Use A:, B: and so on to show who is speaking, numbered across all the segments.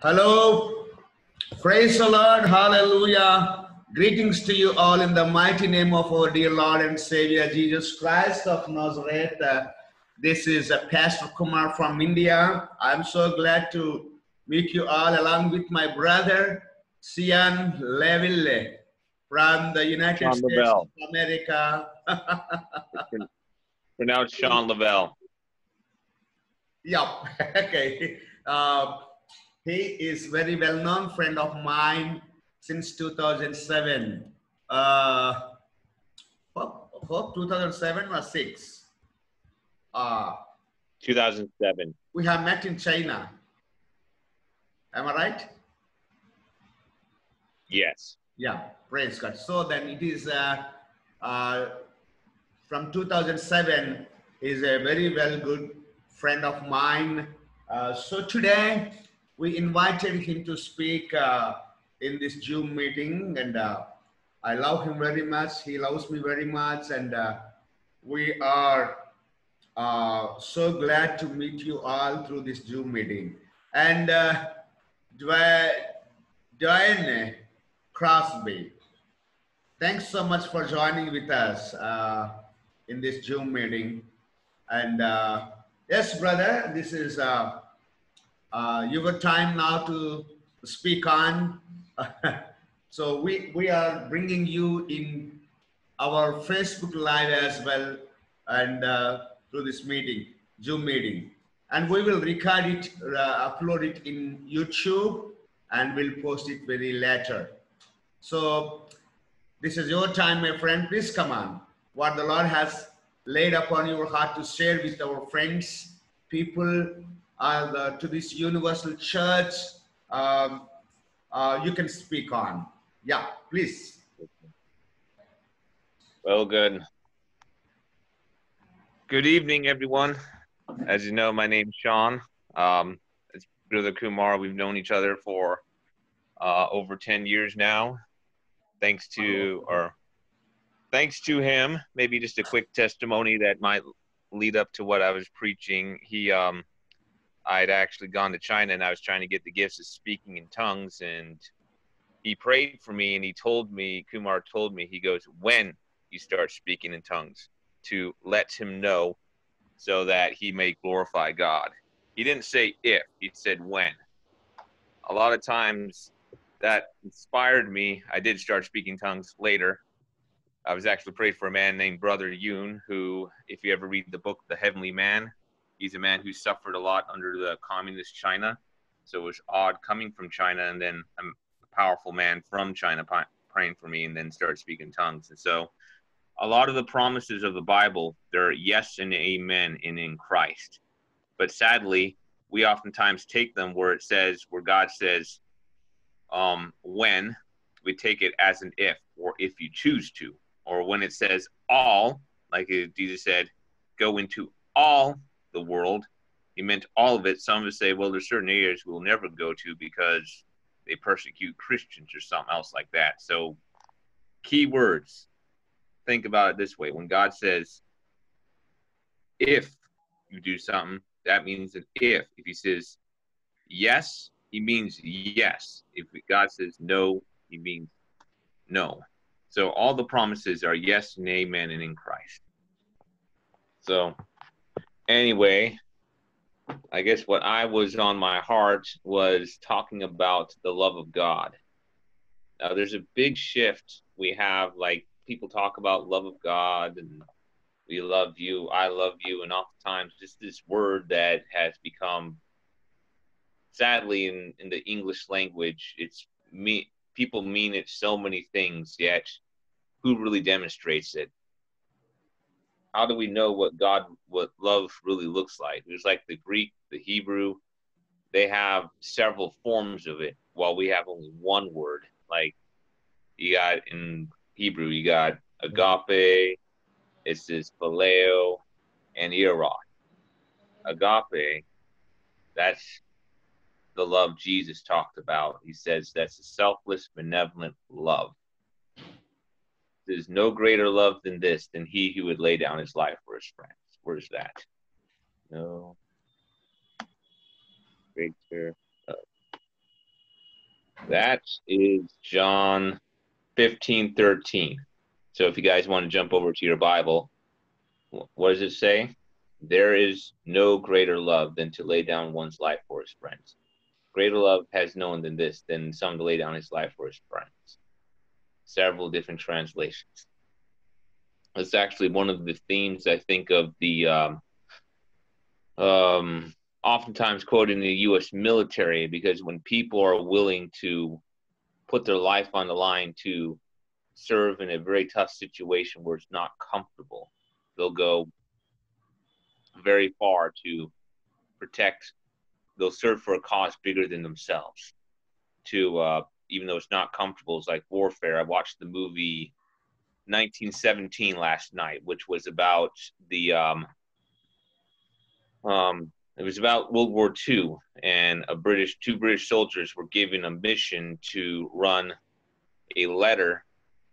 A: Hello. Praise the Lord. Hallelujah. Greetings to you all in the mighty name of our dear Lord and Savior Jesus Christ of Nazareth. Uh, this is uh, Pastor Kumar from India. I'm so glad to meet you all along with my brother, Sian Leville from the United
B: Sean
A: States
B: Lavelle.
A: of America.
B: Pronounced Sean Lavelle.
A: Yep. okay. Uh, he is very well known friend of mine since 2007. Uh, hope, hope 2007 or six. Uh,
B: 2007.
A: we have met in China. Am I right?
B: Yes.
A: Yeah, praise God. So then it is uh, uh, from 2007. He's a very well good friend of mine. Uh, so today we invited him to speak uh, in this Zoom meeting, and uh, I love him very much. He loves me very much, and uh, we are uh, so glad to meet you all through this Zoom meeting. And uh, Dwayne Crosby, thanks so much for joining with us in this Zoom meeting. And yes, brother, this is uh, uh, your time now to speak on. so we, we are bringing you in our Facebook Live as well and uh, through this meeting, Zoom meeting. And we will record it, uh, upload it in YouTube, and we'll post it very later. So this is your time, my friend. Please come on. What the Lord has laid upon your heart to share with our friends, people, uh, to this universal church, um, uh, you can speak on. Yeah, please.
B: Well, good. Good evening, everyone. As you know, my name's Sean. Um, it's Brother Kumar. We've known each other for uh, over 10 years now. Thanks to, or thanks to him, maybe just a quick testimony that might lead up to what I was preaching. He, um, I'd actually gone to China and I was trying to get the gifts of speaking in tongues and he prayed for me and he told me, Kumar told me, he goes, when you start speaking in tongues, to let him know so that he may glorify God. He didn't say if, he said when. A lot of times that inspired me. I did start speaking tongues later. I was actually prayed for a man named Brother Yun, who, if you ever read the book The Heavenly Man, he's a man who suffered a lot under the communist China. So it was odd coming from China and then a powerful man from China praying for me and then started speaking tongues. And so a lot of the promises of the Bible, they're yes and amen and in Christ. But sadly, we oftentimes take them where it says, where God says, um, when, we take it as an if or if you choose to. Or when it says all, like uh, Jesus said, go into all the world, he meant all of it. Some would say, well, there's certain areas we'll never go to because they persecute Christians or something else like that. So, key words think about it this way when God says, if you do something, that means an if. If He says yes, He means yes. If God says no, He means no. So all the promises are yes and amen and in Christ. So, anyway, I guess what I was on my heart was talking about the love of God. Now, there's a big shift we have, like people talk about love of God and we love you, I love you, and oftentimes just this word that has become, sadly, in, in the English language, it's me. People mean it so many things, yet who really demonstrates it? How do we know what God, what love really looks like? It's like the Greek, the Hebrew, they have several forms of it, while we have only one word. Like you got in Hebrew, you got agape, it's this phileo, and eros. Agape, that's the love Jesus talked about. He says that's a selfless, benevolent love. There's no greater love than this, than he who would lay down his life for his friends. Where's that? No. Greater. love. That is John 15, 13. So if you guys want to jump over to your Bible, what does it say? There is no greater love than to lay down one's life for his friends. Greater love has no one than this, than someone to lay down his life for his friends. Several different translations. It's actually one of the themes I think of the um, um, oftentimes quoted in the U.S. military because when people are willing to put their life on the line to serve in a very tough situation where it's not comfortable, they'll go very far to protect. They'll serve for a cause bigger than themselves. To uh, even though it's not comfortable, it's like warfare. I watched the movie 1917 last night, which was about the um, um, it was about World War II, and a British two British soldiers were given a mission to run a letter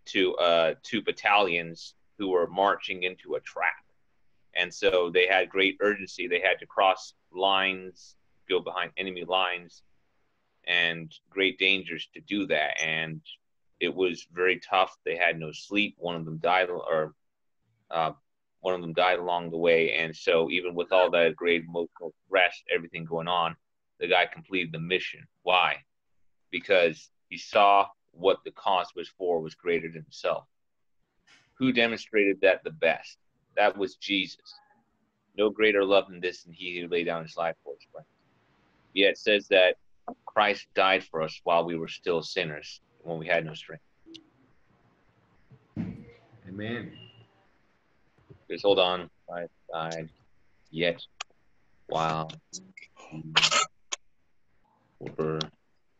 B: to uh, two battalions who were marching into a trap, and so they had great urgency. They had to cross lines, go behind enemy lines, and great dangers to do that. And it was very tough. They had no sleep. One of them died, or uh, one of them died along the way. And so, even with all that great emotional stress, everything going on, the guy completed the mission. Why? Because he saw what the cost was for was greater than himself. Who demonstrated that the best? That was Jesus. No greater love than this, than he who laid down his life for his friends. Yet it says that Christ died for us while we were still sinners, when we had no strength.
A: Amen.
B: Just hold on. Right side. Yet. Wow. We're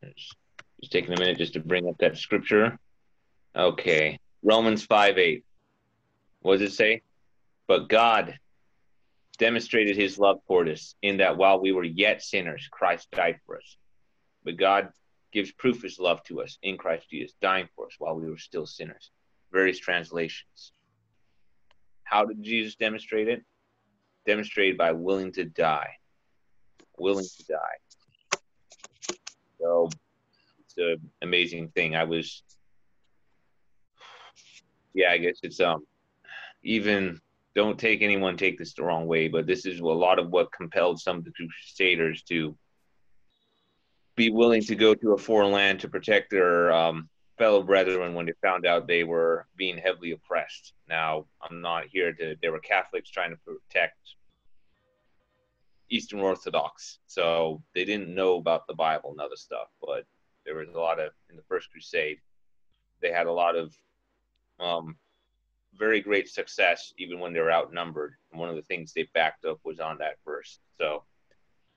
B: just taking a minute just to bring up that scripture. Okay. Romans 5 8. What does it say? But God demonstrated his love toward us in that while we were yet sinners, Christ died for us. But God gives proof of his love to us in Christ Jesus, dying for us while we were still sinners. Various translations. How did Jesus demonstrate it? Demonstrated by willing to die. Willing to die. So it's an amazing thing. I was, yeah, I guess it's um, even don't take anyone take this the wrong way, but this is a lot of what compelled some of the crusaders to be willing to go to a foreign land to protect their um, fellow brethren when they found out they were being heavily oppressed. Now, I'm not here to, they were Catholics trying to protect Eastern Orthodox. So they didn't know about the Bible and other stuff, but there was a lot of, in the First Crusade, they had a lot of um, very great success even when they were outnumbered. And one of the things they backed up was on that verse. So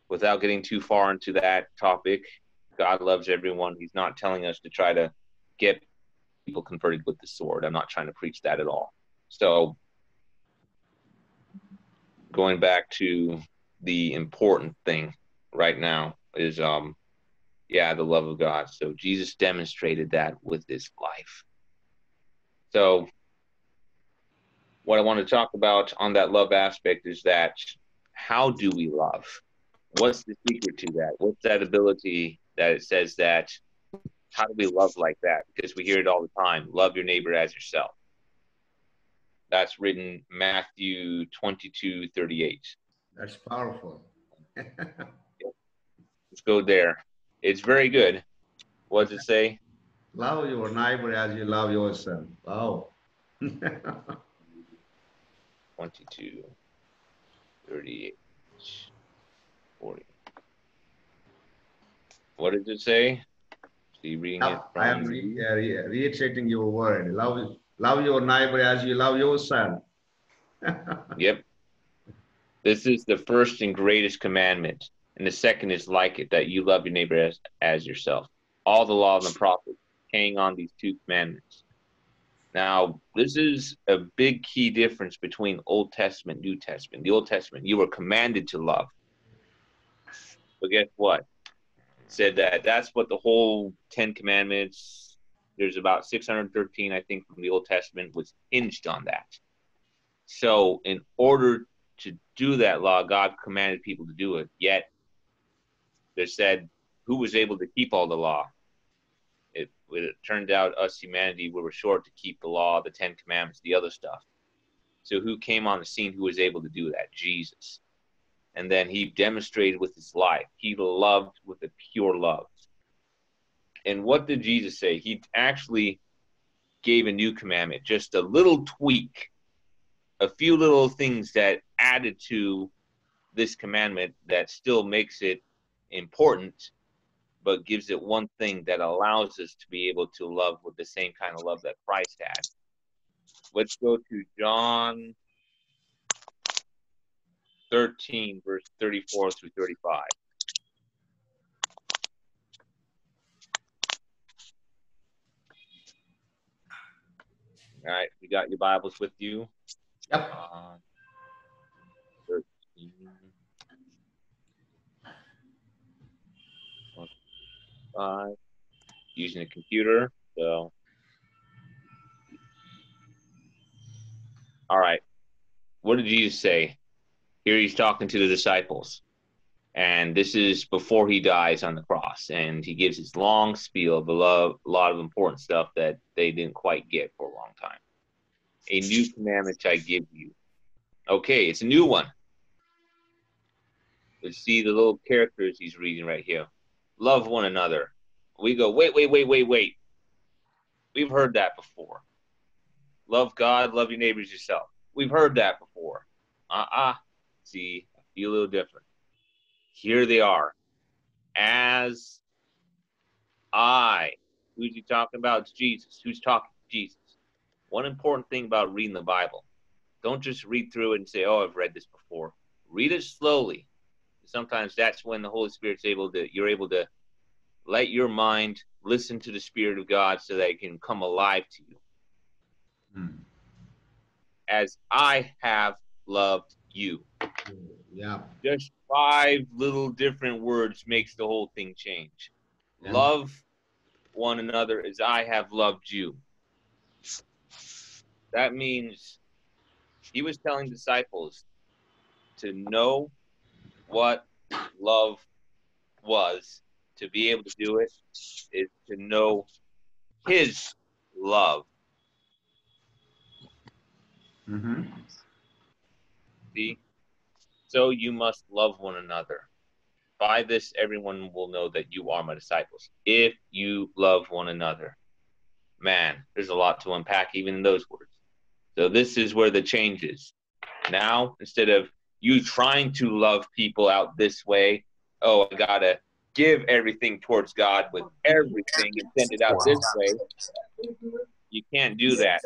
B: without getting too far into that topic, God loves everyone. He's not telling us to try to get people converted with the sword. I'm not trying to preach that at all. So, going back to the important thing right now is, um, yeah, the love of God. So Jesus demonstrated that with his life. So, what I want to talk about on that love aspect is that how do we love? What's the secret to that? What's that ability that it says that how do we love like that? Because we hear it all the time love your neighbor as yourself. That's written Matthew 22 38.
A: That's powerful.
B: Let's go there. It's very good. What does it say?
A: Love your neighbor as you love yourself. Wow.
B: 22 38 40. What did it say? See, reading it
A: I am re- uh, re- reiterating your word. Love, love your neighbor as you love yourself.
B: yep. This is the first and greatest commandment. And the second is like it, that you love your neighbor as, as yourself. All the law and the prophets hang on these two commandments. Now, this is a big key difference between Old Testament, New Testament. The Old Testament, you were commanded to love. But guess what? said that that's what the whole Ten Commandments, there's about 613, I think, from the Old Testament, was hinged on that. So, in order to do that law, God commanded people to do it. Yet, they said, who was able to keep all the law? It, turned out us humanity we were short to keep the law, the Ten Commandments, the other stuff. So who came on the scene who was able to do that? Jesus. And then he demonstrated with his life. He loved with a pure love. And what did Jesus say? He actually gave a new commandment, just a little tweak, a few little things that added to this commandment that still makes it important, but gives it one thing that allows us to be able to love with the same kind of love that Christ had. Let's go to John 13, verse 34 through 35. All right, you got your Bibles with you.
A: Yep.
B: Uh, 13. Using a computer, so. All right. What did Jesus say? Here he's talking to the disciples. And this is before he dies on the cross. And he gives his long spiel of a lot, a lot of important stuff that they didn't quite get for a long time. A new commandment I give you. Okay, it's a new one. Let's see the little characters he's reading right here. Love one another. We go, wait, wait, wait, wait, wait. We've heard that before. Love God, love your neighbors yourself. We've heard that before. Uh uh-uh. uh See, I feel a little different. Here they are. As I, who's he talking about? It's Jesus. Who's talking? Jesus. One important thing about reading the Bible don't just read through it and say, oh, I've read this before. Read it slowly. Sometimes that's when the Holy Spirit's able to, you're able to let your mind listen to the Spirit of God so that it can come alive to you. Hmm. As I have loved you.
A: Yeah.
B: Just five little different words makes the whole thing change. Yeah. Love one another as I have loved you. That means he was telling disciples to know what love was, to be able to do it, is to know his love.
A: Mm-hmm.
B: See? So you must love one another. By this, everyone will know that you are my disciples. If you love one another. Man, there's a lot to unpack even in those words. So this is where the change is. Now, instead of you trying to love people out this way, oh, I gotta give everything towards God with everything and send it out wow. this way. You can't do that.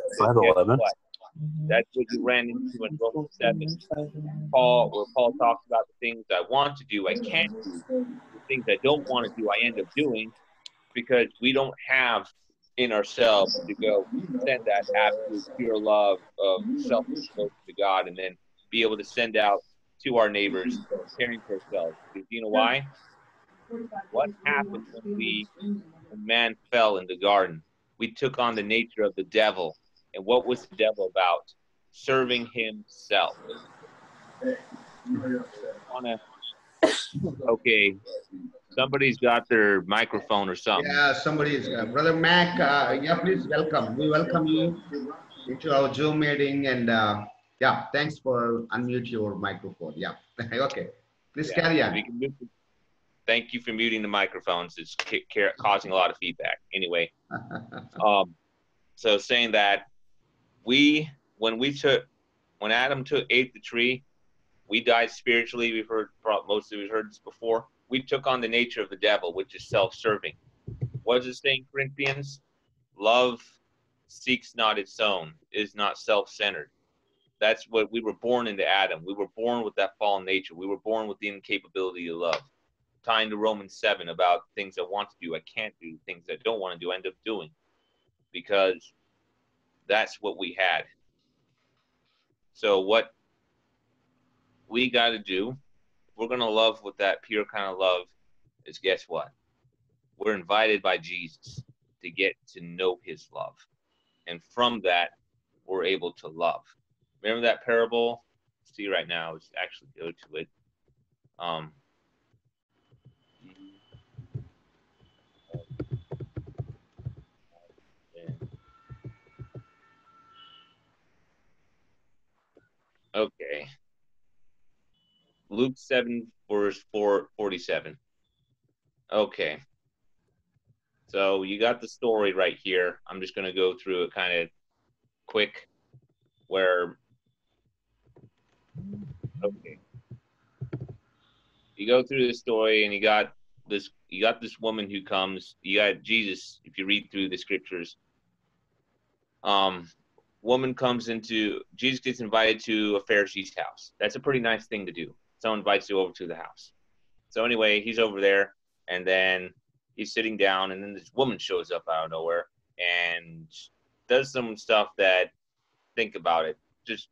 B: That's what you ran into in Romans 7. Paul, where Paul talks about the things I want to do, I can't do. The things I don't want to do, I end up doing because we don't have in ourselves to go send that absolute pure love of selfless to God and then be able to send out to our neighbors caring for ourselves. Because you know why? What happened when we when man fell in the garden? We took on the nature of the devil. And what was the devil about? Serving himself. Okay, Somebody's got their microphone or something.
A: Yeah, somebody is. Uh, Brother Mac, uh, yeah, please welcome. We welcome you into our Zoom meeting. And uh, yeah, thanks for unmute your microphone. Yeah, okay. Please yeah, carry on.
B: Thank you for muting the microphones. It's causing a lot of feedback. Anyway, um, so saying that we, when we took, when Adam took ate the tree, we died spiritually. We've heard most of we've heard this before we took on the nature of the devil, which is self-serving. What does it say in Corinthians? Love seeks not its own, is not self-centered. That's what we were born into Adam. We were born with that fallen nature. We were born with the incapability to love. Tying to Romans 7 about things I want to do, I can't do, things I don't want to do, end up doing. Because that's what we had. So what we got to do we're going to love with that pure kind of love is guess what? We're invited by Jesus to get to know his love. And from that, we're able to love. Remember that parable? Let's see right now. is actually go to it. Um, okay. Luke 7, verse 4, 47. Okay. So you got the story right here. I'm just going to go through it kind of quick where okay. You go through the story and you got this you got this woman who comes, you got Jesus if you read through the scriptures. Um woman comes into Jesus gets invited to a Pharisee's house. That's a pretty nice thing to do. Someone invites you over to the house. So anyway, he's over there and then he's sitting down and then this woman shows up out of nowhere and does some stuff that think about it just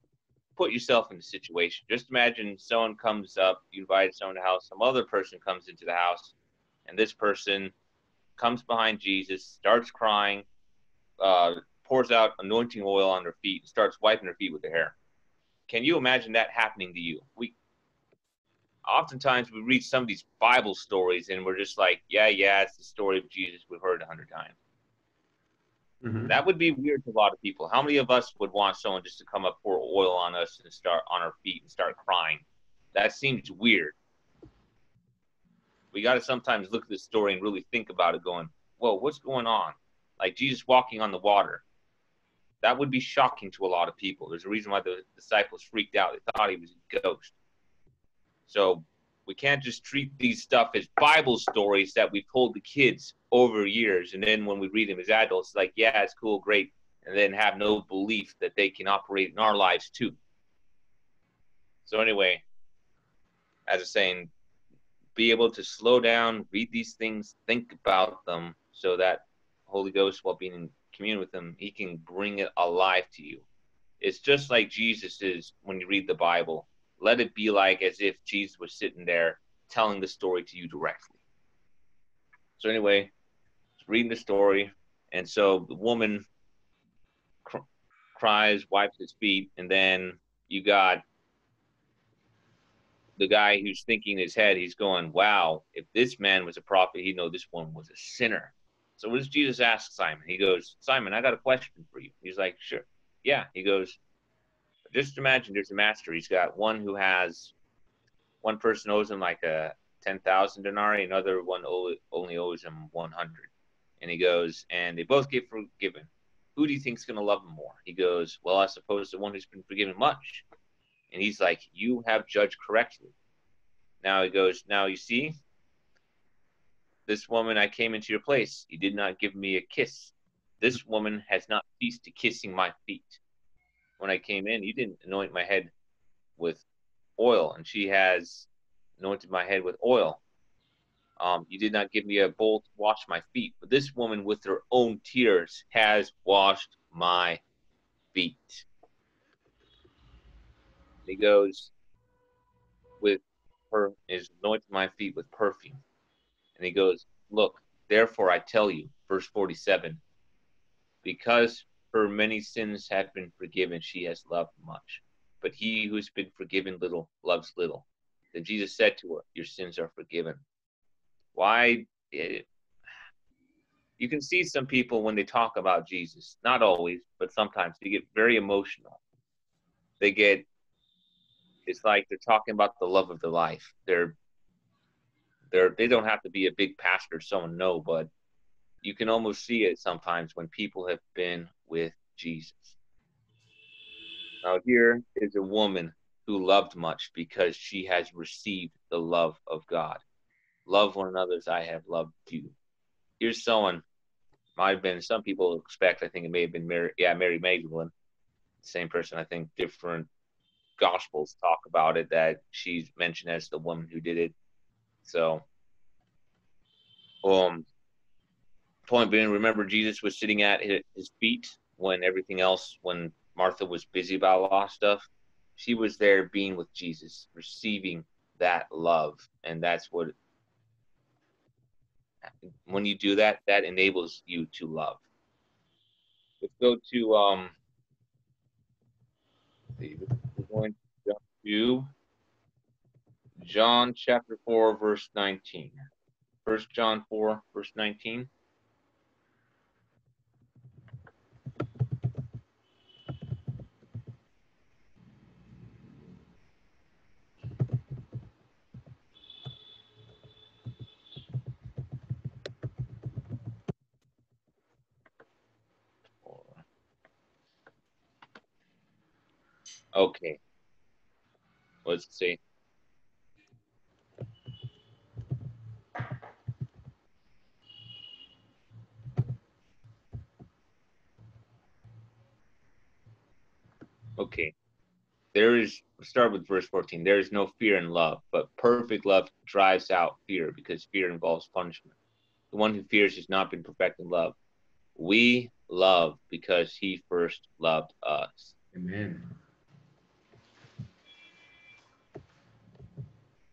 B: put yourself in the situation. Just imagine someone comes up you invite someone to the house some other person comes into the house and this person comes behind jesus starts crying uh, pours out anointing oil on their feet and starts wiping their feet with their hair. Can you imagine that happening to you? We oftentimes we read some of these Bible stories and we're just like, yeah, yeah, it's the story of Jesus we've heard a hundred times. Mm-hmm. That would be weird to a lot of people. How many of us would want someone just to come up, pour oil on us, and start on our feet and start crying? That seems weird. We got to sometimes look at this story and really think about it, going, "Whoa, what's going on?" Like Jesus walking on the water. That would be shocking to a lot of people. There's a reason why the disciples freaked out. They thought he was a ghost. So we can't just treat these stuff as Bible stories that we've told the kids over years, and then when we read them as adults, like, yeah, it's cool, great, and then have no belief that they can operate in our lives too. So anyway, as I'm saying, be able to slow down, read these things, think about them, so that Holy Ghost, while being in communion with Him, He can bring it alive to you. It's just like Jesus is when you read the Bible let it be like as if Jesus was sitting there telling the story to you directly. So anyway, reading the story, and so the woman cr- cries, wipes his feet, and then you got the guy who's thinking in his head, he's going, Wow, if this man was a prophet, he'd know this one was a sinner. So what does Jesus ask Simon? He goes, Simon, I got a question for you. He's like, Sure. Yeah. He goes, just imagine there's a master. He's got one who has one person owes him like a ten thousand denarii, another one only owes him one hundred. And he goes, and they both get forgiven. Who do you think's going to love him more? He goes, well, I suppose the one who's been forgiven much. And he's like, you have judged correctly. Now he goes, now you see, this woman, I came into your place. You did not give me a kiss. This woman has not ceased to kissing my feet when I came in, you didn't anoint my head with oil, and she has anointed my head with oil. Um, you did not give me a bowl to wash my feet, but this woman, with her own tears, has washed my feet. he goes with her is anointed my feet with perfume, and he goes, "Look, therefore I tell you, verse forty-seven, because her many sins have been forgiven. She has loved much. But he who's been forgiven little loves little. Then Jesus said to her, Your sins are forgiven. Why? Eh, you can see some people when they talk about Jesus, not always, but sometimes they get very emotional. They get, it's like they're talking about the love of their life. They're, they're, they don't have to be a big pastor, someone know, but you can almost see it sometimes when people have been with Jesus. Now, here is a woman who loved much because she has received the love of God. Love one another as I have loved you. Here's someone, might have been, some people expect, I think it may have been Mary, yeah, Mary Magdalene, same person, I think different gospels talk about it that she's mentioned as the woman who did it. So, um, point being, remember Jesus was sitting at his feet when everything else, when Martha was busy about of stuff. She was there being with Jesus, receiving that love. And that's what, when you do that, that enables you to love. Let's go to, um, we're going to jump to John chapter 4, verse 19. First John 4, verse 19. Okay. Let's see. Okay. There is start with verse 14. There is no fear in love, but perfect love drives out fear because fear involves punishment. The one who fears has not been perfect in love. We love because he first loved us.
A: Amen.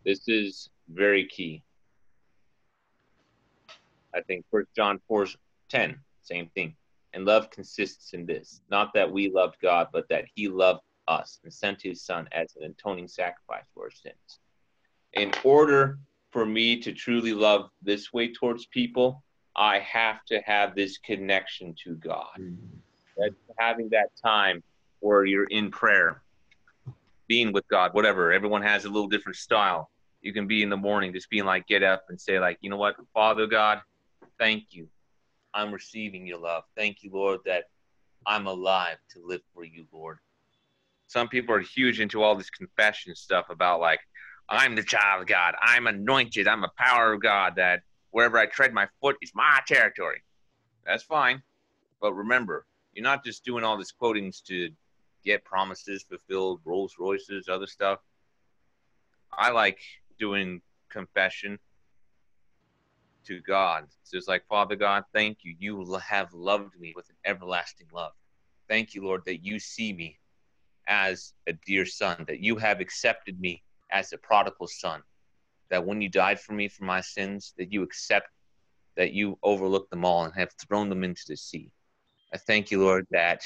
B: This is very key. I think First John 4 10, same thing. And love consists in this not that we loved God, but that He loved us and sent His Son as an atoning sacrifice for our sins. In order for me to truly love this way towards people, I have to have this connection to God. Mm-hmm. That having that time where you're in prayer, being with God, whatever. Everyone has a little different style. You can be in the morning just being like, get up and say, like, you know what, Father God, thank you. I'm receiving your love. Thank you, Lord, that I'm alive to live for you, Lord. Some people are huge into all this confession stuff about like, I'm the child of God. I'm anointed. I'm a power of God that wherever I tread my foot is my territory. That's fine. But remember, you're not just doing all this quotings to get promises fulfilled, Rolls Royces, other stuff. I like doing confession to God. It's like, Father God, thank you. You have loved me with an everlasting love. Thank you, Lord, that you see me as a dear son, that you have accepted me as a prodigal son, that when you died for me for my sins, that you accept that you overlooked them all and have thrown them into the sea. I thank you, Lord, that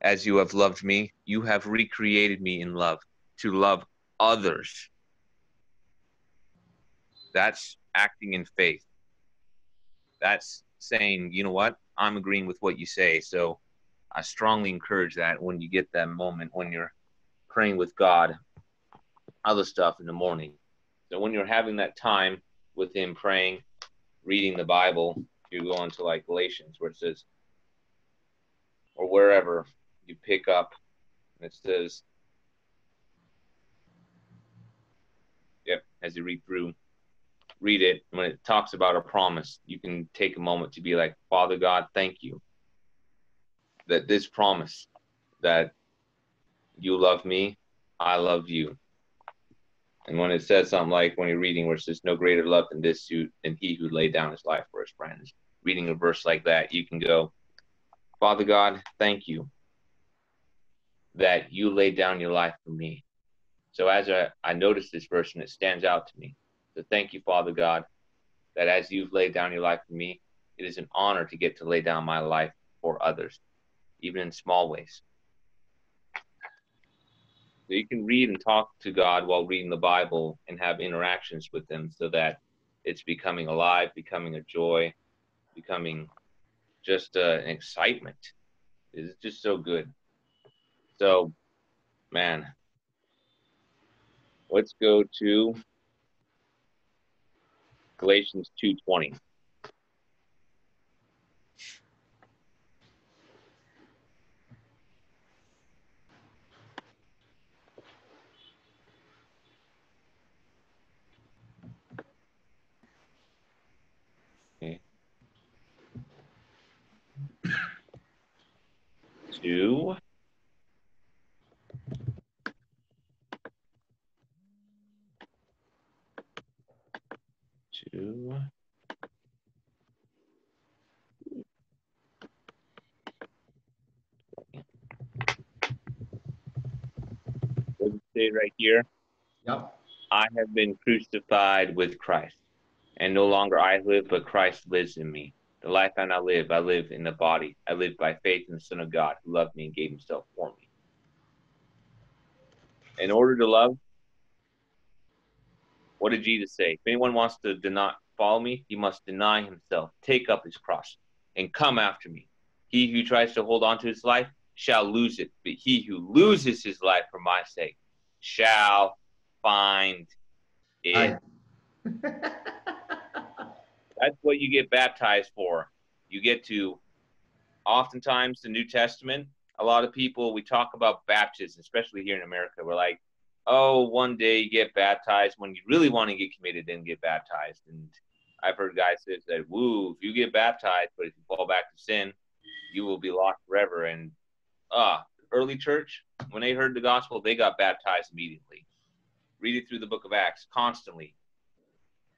B: as you have loved me, you have recreated me in love to love others. That's acting in faith. That's saying, you know what? I'm agreeing with what you say. So I strongly encourage that when you get that moment when you're praying with God, other stuff in the morning. So when you're having that time with Him praying, reading the Bible, you go into like Galatians where it says, or wherever you pick up, and it says, yep, as you read through, read it. When it talks about a promise, you can take a moment to be like, Father God, thank you that this promise that you love me, I love you. And when it says something like when you're reading where it says no greater love than this than he who laid down his life for his friends, reading a verse like that, you can go, Father God, thank you that you laid down your life for me. So as I, I notice this verse and it stands out to me. So thank you, Father God, that as you've laid down your life for me, it is an honor to get to lay down my life for others, even in small ways. So you can read and talk to God while reading the Bible and have interactions with Him so that it's becoming alive, becoming a joy, becoming just uh, an excitement. It's just so good. So, man, let's go to Galatians 2:20. Okay. Two. Two. What does it say right here?
A: Yep.
B: I have been crucified with Christ, and no longer I live, but Christ lives in me. The life I now live, I live in the body. I live by faith in the Son of God who loved me and gave himself for me. In order to love, what did Jesus say? If anyone wants to deny, follow me, he must deny himself, take up his cross, and come after me. He who tries to hold on to his life shall lose it, but he who loses his life for my sake shall find it. That's what you get baptized for. You get to, oftentimes, the New Testament, a lot of people we talk about baptism, especially here in America. We're like, oh, one day you get baptized when you really want to get committed, then get baptized. And I've heard guys say that, woo, if you get baptized, but if you fall back to sin, you will be lost forever. And ah, uh, early church, when they heard the gospel, they got baptized immediately. Read it through the book of Acts constantly.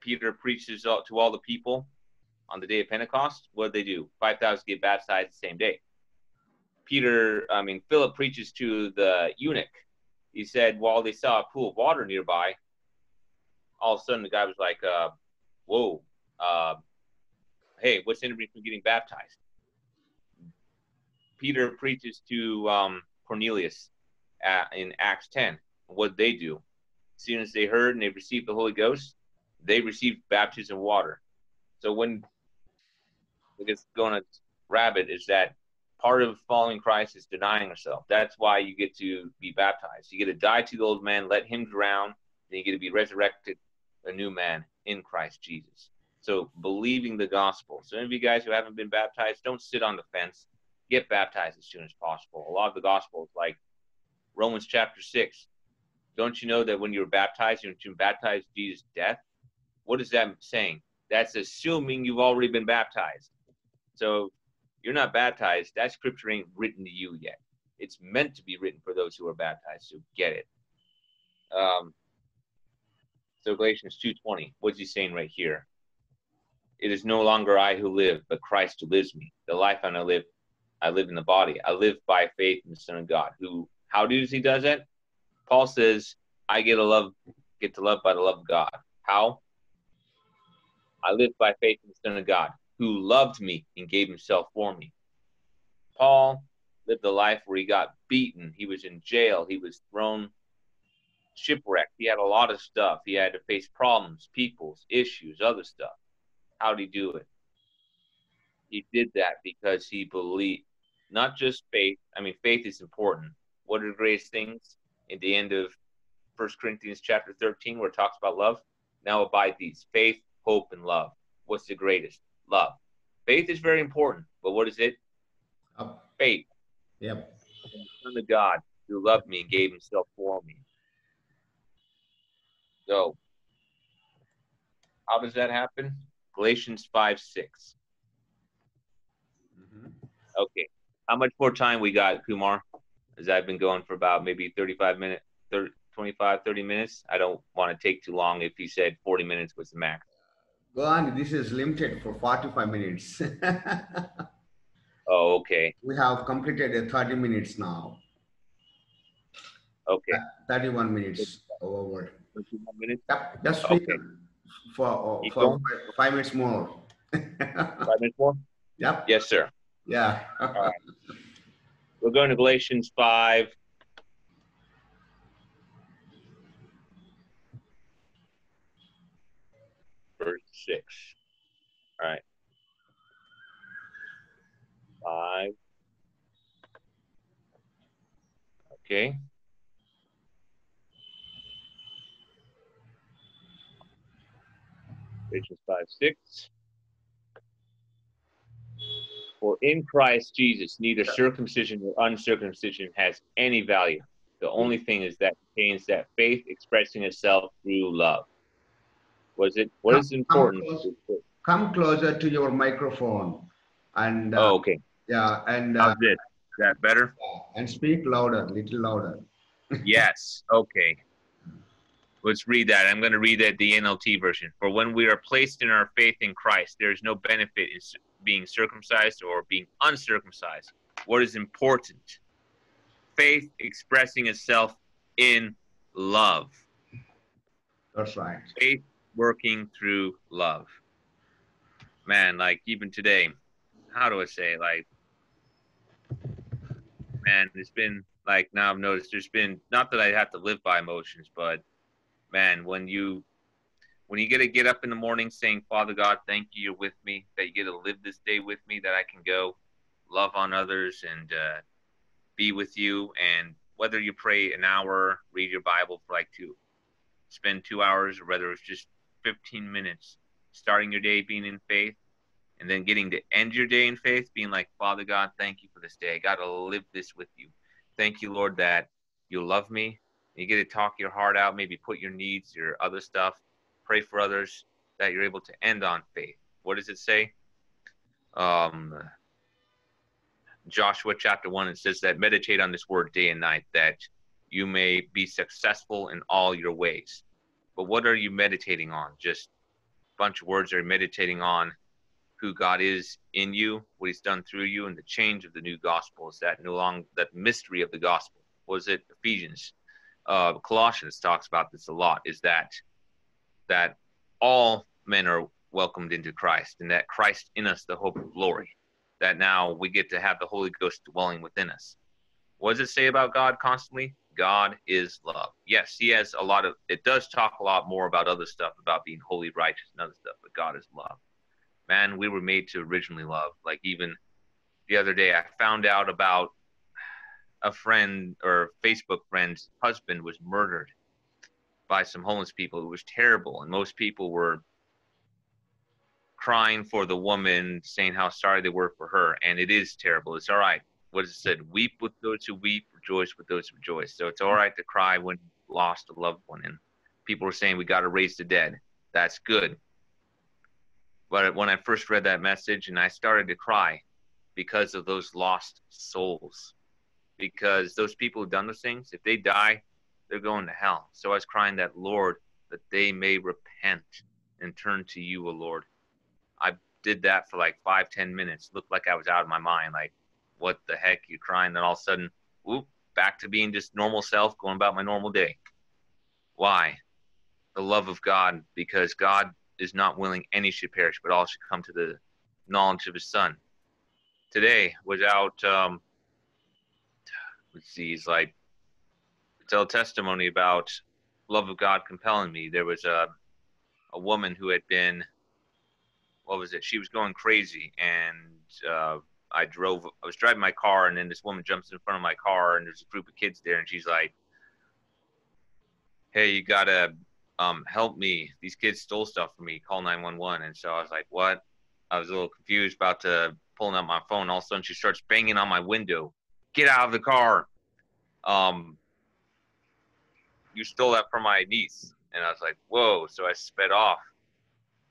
B: Peter preaches to all the people on the day of Pentecost. What did they do? 5,000 get baptized the same day. Peter, I mean, Philip preaches to the eunuch. He said, while they saw a pool of water nearby, all of a sudden the guy was like, uh, whoa, uh, hey, what's anybody from getting baptized? Peter preaches to um, Cornelius at, in Acts 10. What they do? As soon as they heard and they received the Holy Ghost, they received baptism water. So when I guess going to rabbit is that part of following Christ is denying yourself. That's why you get to be baptized. You get to die to the old man, let him drown, then you get to be resurrected, a new man in Christ Jesus. So believing the gospel. So any of you guys who haven't been baptized, don't sit on the fence. Get baptized as soon as possible. A lot of the gospel is like Romans chapter six. Don't you know that when you were baptized, you're to baptize Jesus' death? What is that saying? That's assuming you've already been baptized. So you're not baptized. That scripture ain't written to you yet. It's meant to be written for those who are baptized. So get it. Um, so Galatians 2:20. What's he saying right here? It is no longer I who live, but Christ who lives me. The life I live, I live in the body. I live by faith in the Son of God. Who? How does he does that? Paul says, I get a love, get to love by the love of God. How? I live by faith in the Son of God, who loved me and gave himself for me. Paul lived a life where he got beaten. He was in jail. He was thrown shipwrecked. He had a lot of stuff. He had to face problems, people's issues, other stuff. How did he do it? He did that because he believed, not just faith. I mean, faith is important. What are the greatest things in the end of First Corinthians chapter 13, where it talks about love? Now abide these faith, hope, and love. What's the greatest? Love. Faith is very important, but what is it? Faith.
A: Yep.
B: the Son of God who loved me and gave himself for me. So, how does that happen? Galatians 5 6. Mm-hmm. Okay. How much more time we got, Kumar? As I've been going for about maybe 35 minutes, 30, 25, 30 minutes. I don't want to take too long if you said 40 minutes was the max.
A: Go on. This is limited for 45 minutes.
B: oh, okay.
A: We have completed 30 minutes now.
B: Okay.
A: 31 minutes over.
B: 31 minutes?
A: Yep. Just okay. for, uh, for five minutes more.
B: five minutes more?
A: Yep.
B: Yes, sir.
A: Yeah.
B: right. We're going to Galatians 5, 6. All right. 5. Okay. Ephesians 5 6. For in Christ Jesus, neither circumcision nor uncircumcision has any value. The only thing is that contains that faith expressing itself through love. Was it what come, is important?
A: Come, close, come, closer to your microphone, and
B: uh, oh, okay.
A: Yeah, and uh,
B: how's it? Is that better?
A: And speak louder, little louder.
B: yes. Okay. Let's read that. I'm going to read that the NLT version. For when we are placed in our faith in Christ, there is no benefit in being circumcised or being uncircumcised. What is important? Faith expressing itself in love.
A: That's right.
B: Faith working through love. Man, like even today, how do I say like man, it's been like now I've noticed there's been not that I have to live by emotions, but man, when you when you get to get up in the morning saying, Father God, thank you, you're with me, that you get to live this day with me, that I can go love on others and uh, be with you. And whether you pray an hour, read your Bible for like two, spend two hours, or whether it's just 15 minutes starting your day being in faith and then getting to end your day in faith, being like, Father God, thank you for this day. I got to live this with you. Thank you, Lord, that you love me. You get to talk your heart out, maybe put your needs, your other stuff, pray for others, that you're able to end on faith. What does it say? Um, Joshua chapter 1, it says that meditate on this word day and night, that you may be successful in all your ways. But what are you meditating on? Just a bunch of words are meditating on who God is in you, what He's done through you, and the change of the new gospel is that no long that mystery of the gospel. Was it Ephesians? Uh, Colossians talks about this a lot. Is that that all men are welcomed into Christ, and that Christ in us, the hope of glory. That now we get to have the Holy Ghost dwelling within us. What does it say about God constantly? God is love. Yes, He has a lot of. It does talk a lot more about other stuff, about being holy, righteous, and other stuff. But God is love man, we were made to originally love. Like even the other day, I found out about a friend or Facebook friend's husband was murdered by some homeless people. It was terrible, and most people were crying for the woman, saying how sorry they were for her. And it is terrible. It's all right. What is it said? Weep with those who weep, rejoice with those who rejoice. So it's all mm-hmm. right to cry when lost a loved one. And people are saying we got to raise the dead. That's good. But when I first read that message and I started to cry because of those lost souls, because those people who've done those things, if they die, they're going to hell. So I was crying that, Lord, that they may repent and turn to you, O Lord. I did that for like five, ten minutes. Looked like I was out of my mind. Like, what the heck? You're crying. Then all of a sudden, whoop, back to being just normal self, going about my normal day. Why? The love of God, because God is not willing any should perish, but all should come to the knowledge of his son. Today was out, um, let's see, he's like, tell testimony about love of God compelling me. There was a, a woman who had been, what was it? She was going crazy, and uh, I drove. I was driving my car, and then this woman jumps in front of my car, and there's a group of kids there, and she's like, "Hey, you gotta um, help me. These kids stole stuff from me. Call 911. And so I was like, what? I was a little confused about to pulling up my phone. All of a sudden she starts banging on my window. Get out of the car. Um, you stole that from my niece. And I was like, whoa. So I sped off.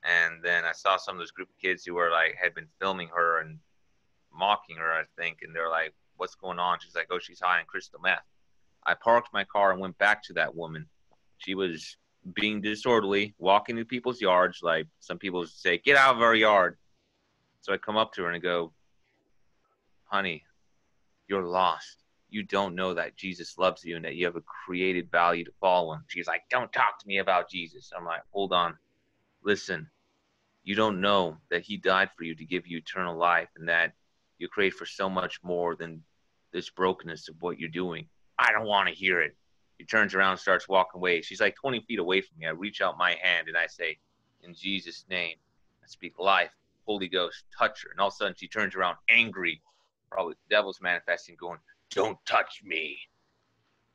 B: And then I saw some of those group of kids who were like, had been filming her and mocking her, I think. And they're like, what's going on? She's like, oh, she's high on crystal meth. I parked my car and went back to that woman. She was being disorderly, walking through people's yards. Like some people say, get out of our yard. So I come up to her and I go, honey, you're lost. You don't know that Jesus loves you and that you have a created value to follow him. She's like, don't talk to me about Jesus. I'm like, hold on. Listen, you don't know that he died for you to give you eternal life and that you create for so much more than this brokenness of what you're doing. I don't want to hear it. He turns around starts walking away. She's like 20 feet away from me. I reach out my hand and I say, In Jesus' name, I speak life, Holy Ghost, touch her. And all of a sudden she turns around angry, probably the devil's manifesting, going, Don't touch me.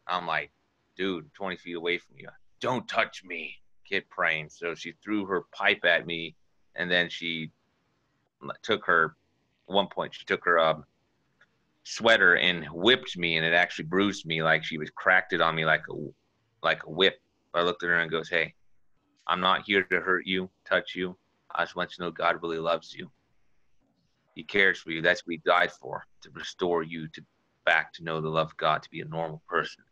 B: I'm like, dude, 20 feet away from you. Don't touch me. Keep praying. So she threw her pipe at me and then she took her, one point, she took her um, sweater and whipped me, and it actually bruised me like she was cracked it on me like a like a whip. I looked at her and goes, "Hey, I'm not here to hurt you, touch you. I just want you to know God really loves you. He cares for you. That's what He died for, to restore you to back to know the love of God, to be a normal person."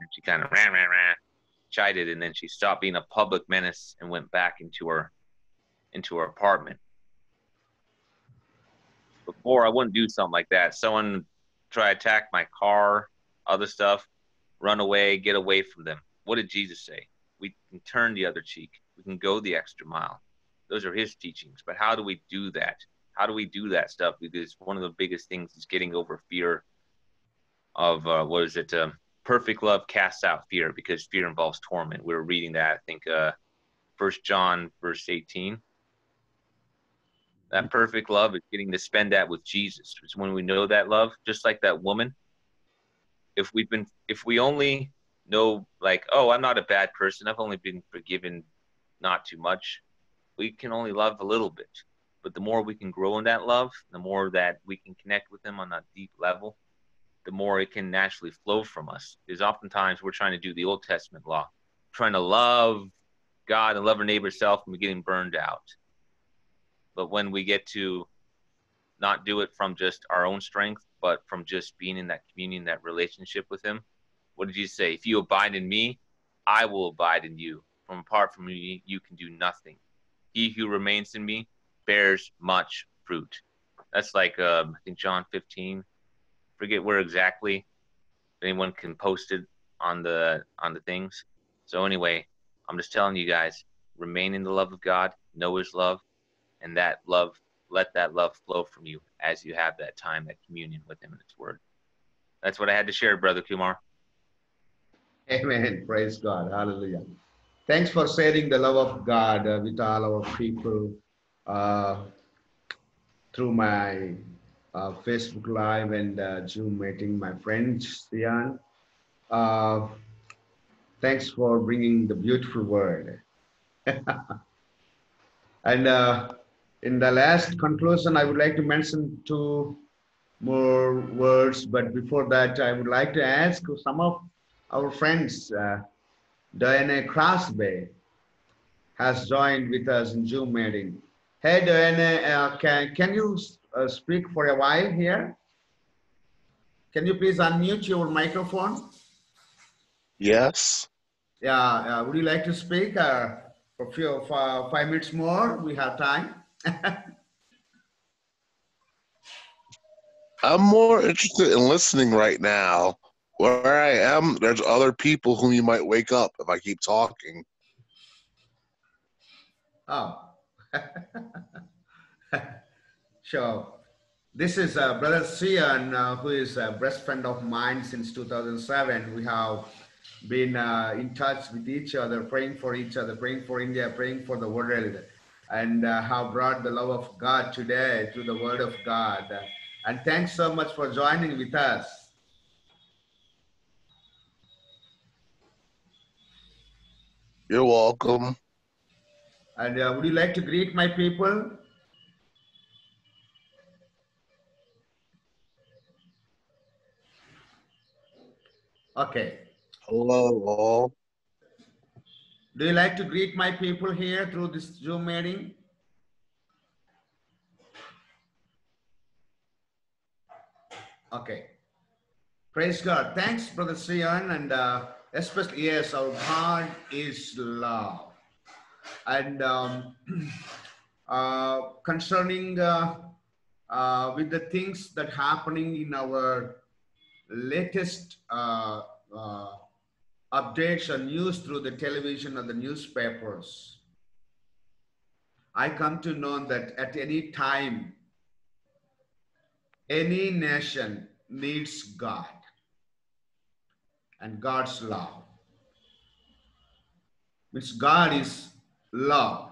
B: And she kind of ran, ran, ran, chided, and then she stopped being a public menace and went back into her into her apartment before I wouldn't do something like that. Someone try attack my car, other stuff, run away, get away from them. What did Jesus say? We can turn the other cheek. We can go the extra mile. Those are his teachings. But how do we do that? How do we do that stuff? Because one of the biggest things is getting over fear of uh, what is it? Um, perfect love casts out fear because fear involves torment. We were reading that, I think, uh, First John verse 18 that mm-hmm. perfect love is getting to spend that with Jesus. It's when we know that love, just like that woman. If we've been, if we only know, like, oh, I'm not a bad person. I've only been forgiven not too much. We can only love a little bit. But the more we can grow in that love, the more that we can connect with Him on a deep level, the more it can naturally flow from us. Because oftentimes we're trying to do the Old Testament law, trying to love God and love our neighbor self, and we're getting burned out. But when we get to not do it from just our own strength, but from just being in that communion, that relationship with Him, what did you say? If you abide in me, I will abide in you. From apart from me, you can do nothing. He who remains in me bears much fruit. That's like um, I think John 15. Forget where exactly. Anyone can post it on the on the things. So anyway, I'm just telling you guys, remain in the love of God, know His love, and that love, let that love flow from you as you have that time, that communion with Him and His Word. That's what I had to share, Brother Kumar.
A: Amen. Praise God. Hallelujah. Thanks for sharing the love of God uh, with all our people uh, through my uh, Facebook Live and uh, Zoom meeting, my friend Sean. Uh, thanks for bringing the beautiful word. and uh, in the last conclusion, I would like to mention two more words, but before that, I would like to ask some of our friends, uh, Diana Crosby, has joined with us in Zoom meeting. Hey, Diana, uh, can, can you uh, speak for a while here? Can you please unmute your microphone?
C: Yes.
A: Yeah, uh, would you like to speak uh, for, few, for five minutes more? We have time.
C: I'm more interested in listening right now. Where I am, there's other people whom you might wake up if I keep talking.
A: Oh. sure. This is uh, Brother Sean, uh, who is a best friend of mine since 2007. We have been uh, in touch with each other, praying for each other, praying for India, praying for the world, and uh, have brought the love of God today through the Word of God. And thanks so much for joining with us.
C: You're welcome.
A: And uh, would you like to greet my people? Okay.
C: Hello, all.
A: Do you like to greet my people here through this Zoom meeting? Okay. Praise God. Thanks, Brother Sean. And uh, especially, yes, our God is love. And um, uh, concerning uh, uh, with the things that happening in our latest uh, uh, updates or news through the television or the newspapers, I come to know that at any time, any nation needs God and God's love. Means God is love.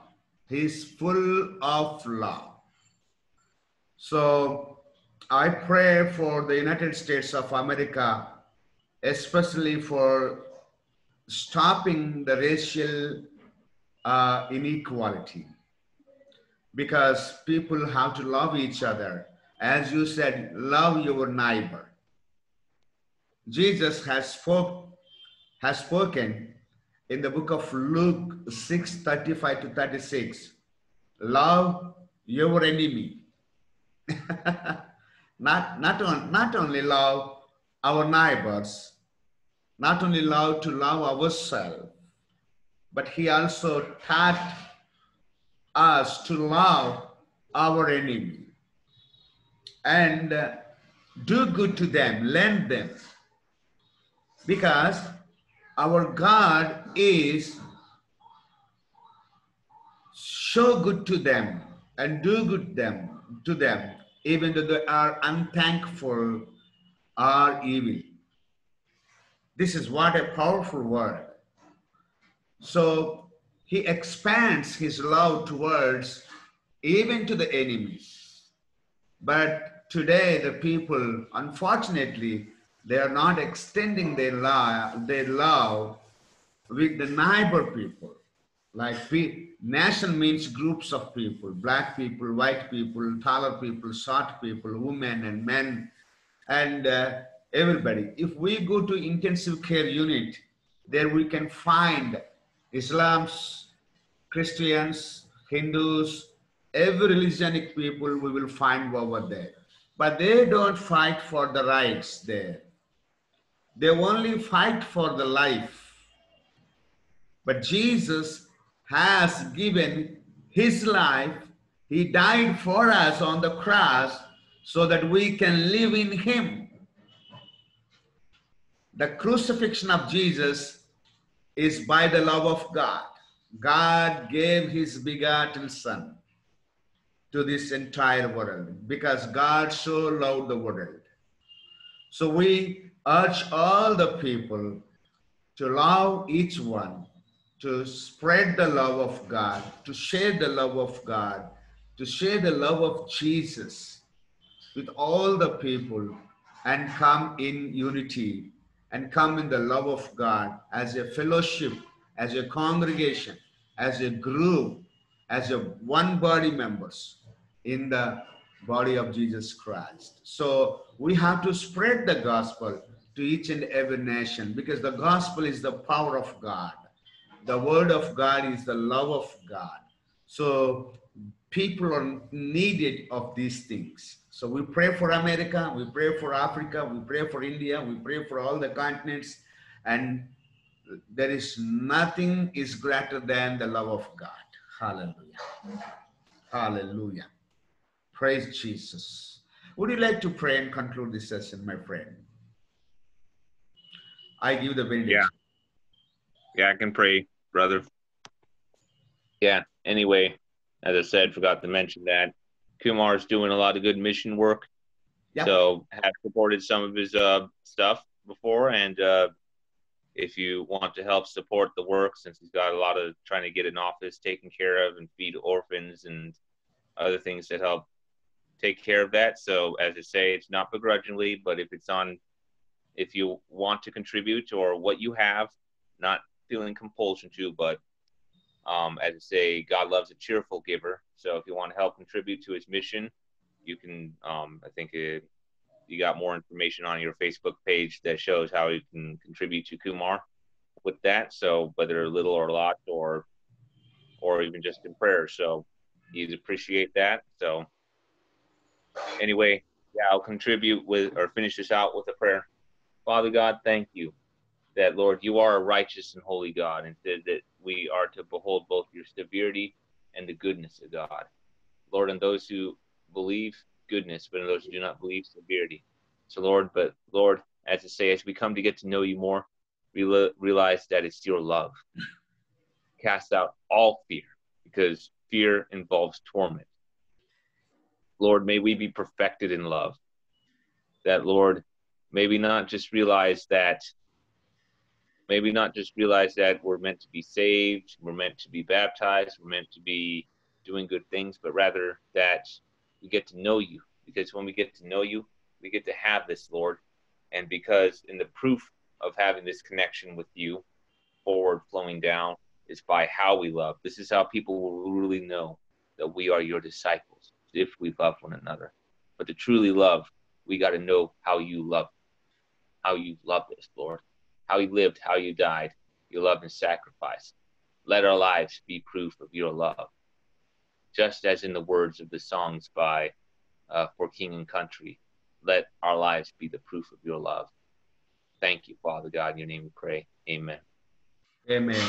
A: He is full of love. So I pray for the United States of America, especially for stopping the racial uh, inequality because people have to love each other. As you said, love your neighbor. Jesus has spoke has spoken in the book of Luke 6 35 to 36. Love your enemy. not, not, on, not only love our neighbors, not only love to love ourselves, but he also taught us to love our enemy and uh, do good to them, lend them. Because our God is show good to them and do good them to them, even though they are unthankful or evil. This is what a powerful word. So he expands his love towards even to the enemies. But today, the people, unfortunately, they are not extending their love, their love with the neighbor people, Like pe- nation means groups of people, black people, white people, taller people, short people, women and men, and uh, everybody. If we go to intensive care unit, there we can find Islam's, Christians, Hindus, every religionic people we will find over there. But they don't fight for the rights there. They only fight for the life. But Jesus has given his life. He died for us on the cross so that we can live in him. The crucifixion of Jesus is by the love of God. God gave his begotten Son to this entire world because God so loved the world. So we urge all the people to love each one, to spread the love of God, to share the love of God, to share the love of Jesus with all the people and come in unity and come in the love of God as a fellowship, as a congregation, as a group, as a one body members in the body of Jesus Christ. So we have to spread the gospel to each and every nation because the gospel is the power of God. The word of God is the love of God. So people are needed of these things. So we pray for America, we pray for Africa, we pray for India, we pray for all the continents, and there is nothing is greater than the love of God. Hallelujah. Hallelujah. Praise Jesus. Would you like to pray and conclude this session, my friend? I give the benediction.
B: Yeah. Yeah, I can pray, brother. Yeah, anyway, as I said, forgot to mention that Kumar is doing a lot of good mission work.
A: Yep.
B: So have supported some of his uh, stuff before, and uh, if you want to help support the work, since he's got a lot of trying to get an office taken care of and feed orphans and other things that help take care of that. So as I say, it's not begrudgingly, but if it's on, if you want to contribute or what you have, not feeling compulsion to, but um, as I say, God loves a cheerful giver. So if you want to help contribute to his mission, you can. Um, I think it, you got more information on your Facebook page that shows how you can contribute to Kumar with that. So whether little or a lot, or or even just in prayer. So you'd appreciate that. So anyway, yeah, I'll contribute with or finish this out with a prayer. Father God, thank you that Lord, you are a righteous and holy God, and said that we are to behold both your severity and the goodness of God. Lord, and those who believe goodness, but those who do not believe severity. So, Lord, but Lord, as I say, as we come to get to know you more, we realize that it's your love. Cast out all fear, because fear involves torment. Lord, may we be perfected in love. That, Lord, may we not just realize that maybe not just realize that we're meant to be saved, we're meant to be baptized, we're meant to be doing good things, but rather that we get to know you. Because when we get to know you, we get to have this, Lord. And because in the proof of having this connection with you, forward flowing down, is by how we love. This is how people will really know that we are your disciples if we love one another. But to truly love, we got to know how you love, how you love this, Lord how you lived, how you died, your love and sacrifice. Let our lives be proof of your love. Just as in the words of the songs by uh, For King and Country, let our lives be the proof of your love. Thank you, Father God. In your name we pray. Amen.
A: Amen.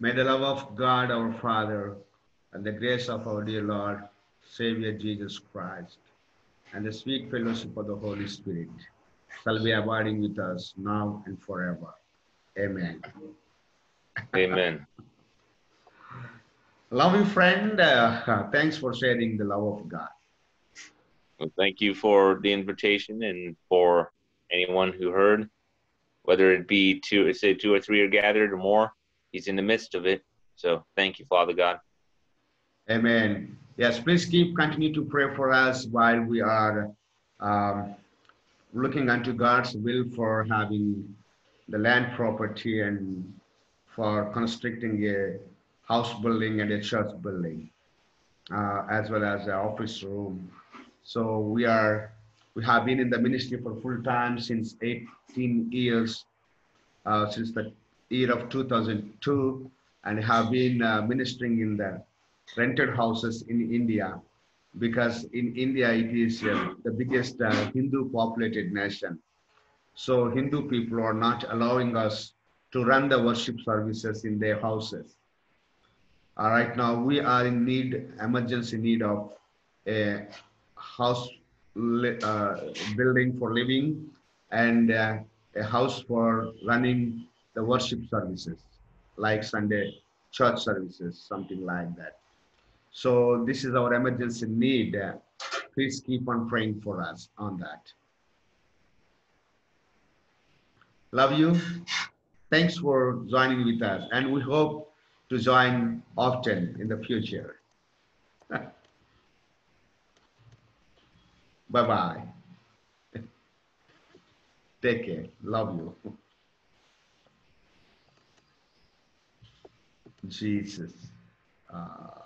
A: May the love of God our Father and the grace of our dear Lord, Savior Jesus Christ, and the sweet fellowship of the Holy Spirit shall be abiding with us now and forever. Amen.
B: Amen.
A: Loving friend, uh, thanks for sharing the love of God.
B: Well, thank you for the invitation and for anyone who heard, whether it be two, say two or three are gathered or more, he's in the midst of it. So thank you, Father God.
A: Amen. Yes, please keep continue to pray for us while we are um, looking unto God's will for having the land property and for constructing a house building and a church building, uh, as well as an office room. So we are we have been in the ministry for full time since 18 years, uh, since the year of 2002, and have been uh, ministering in the rented houses in India because in India it is uh, the biggest uh, Hindu populated nation. So Hindu people are not allowing us to run the worship services in their houses. Uh, right now we are in need, emergency need of a house uh, building for living and uh, a house for running the worship services like Sunday church services, something like that. So this is our emergency need. Please keep on praying for us on that. Love you. Thanks for joining with us, and we hope to join often in the future. bye bye. Take care. Love you. Jesus. Uh,